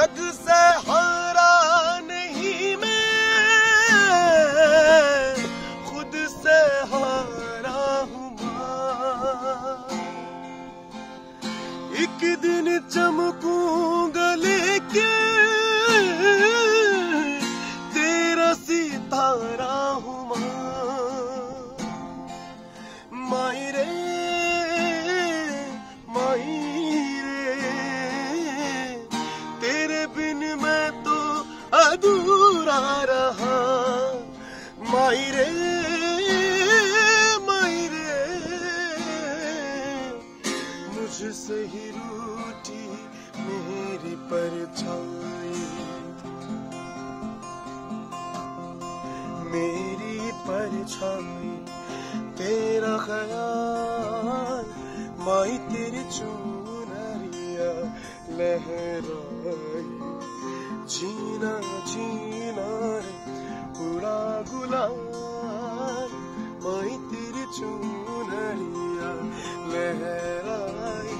जग से हारा नहीं मैं खुद से हारा हूँ एक दिन चमकूँगा माई रे माई रे मुझसे ही रूठी मेरी परछाई। मेरी परछाई, तेरा ख्याल, माई तेरी चुनरिया लहराई। जीना जीना। चूनरिया लहराई